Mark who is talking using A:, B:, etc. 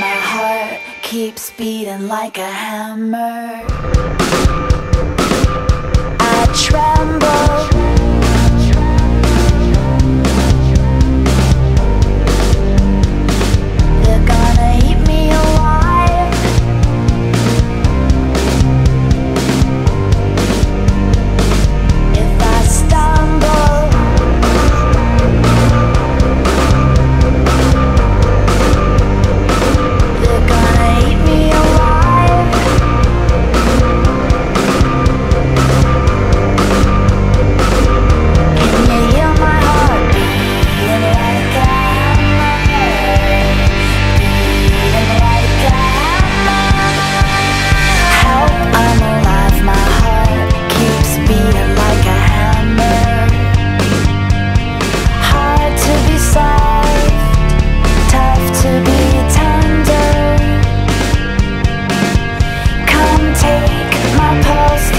A: My heart keeps beating like a hammer.